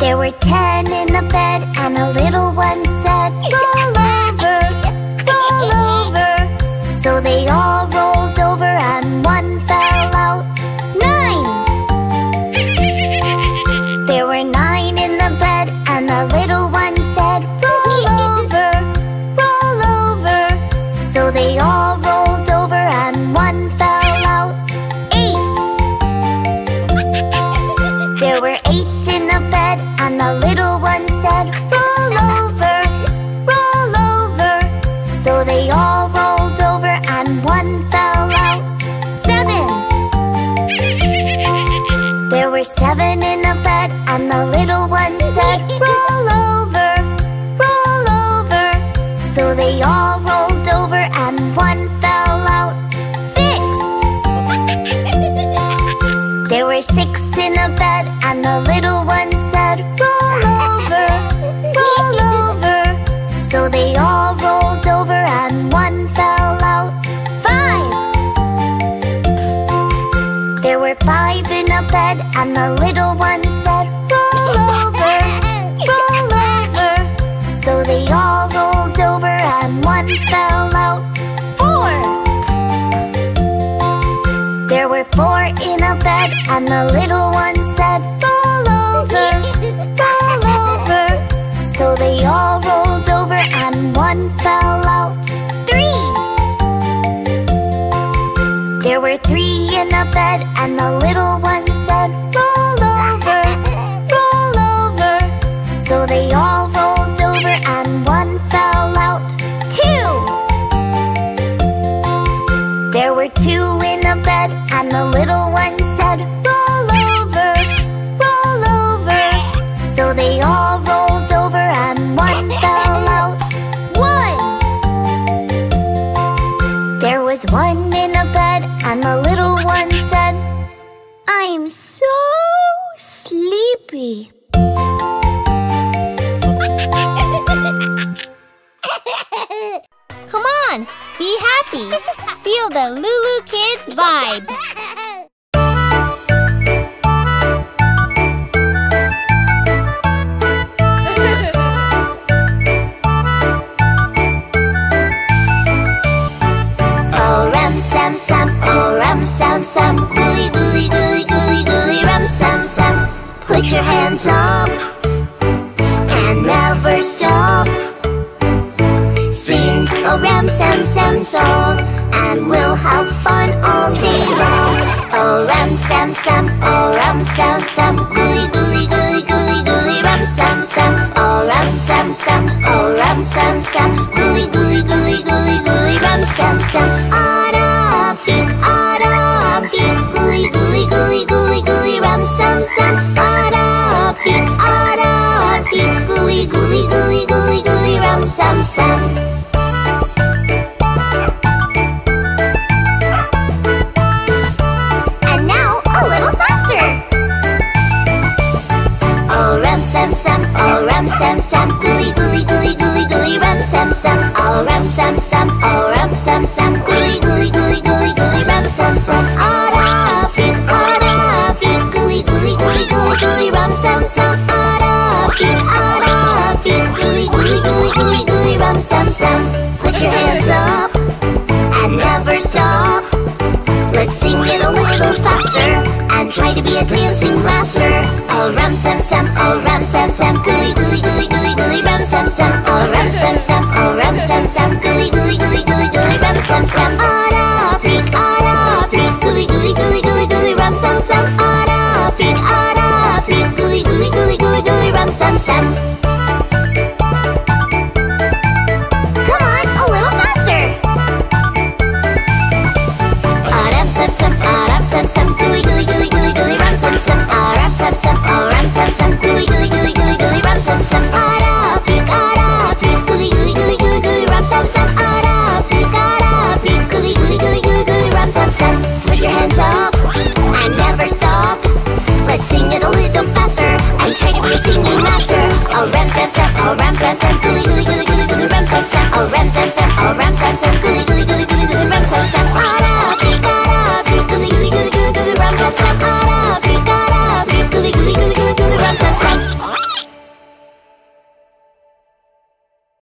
There were ten Eight in the bed, and the little one said, Roll over, roll over. So they all rolled over, and one fell out. Seven. There were seven in the bed, and the little one said, Roll over, roll over. So they all rolled over, and one fell out. Six. There were six bed, and the little one said, Roll over, roll over. So they all rolled over, and one fell out. Five. There were five in a bed, and the little one said, and the little one said, Roll over, roll over. So they all rolled over, and one fell out. Three. There were three in a bed, and the little one There was one in a bed, and the little one said, I'm so sleepy. Come on, be happy. Feel the LooLoo Kids vibe. Oh sam sam, gooey gooey gooey gooey gooey rum sam sam. Put your hands up and never stop. Sing a rum sam sam song and we'll have fun all day long. Oh rum sam sam, oh rum sam sam, gooey gooey gooey gooey gooey rum sam sam. Oh rum sam sam, oh rum sam sam, gooey gooey gooey gooey gooey rum sam sam. Arafik, sam. Sam, gooey gooey gooey gooey gooey rum sam sam. Oh rum sam sam, little faster and try to be a dancing master. Oh rum sam sam, oh rum sam sam, gooey gooey gooey gooey gooey rum sam sam. Oh rum sam sam, oh rum sam sam, gooey gooey gooey gooey gooey rum sam sam. Arafik, ram sam sam, oh gooey gooey gooey gooey gooey ram sam sam. Oh ram sam sam, oh ram sam sam,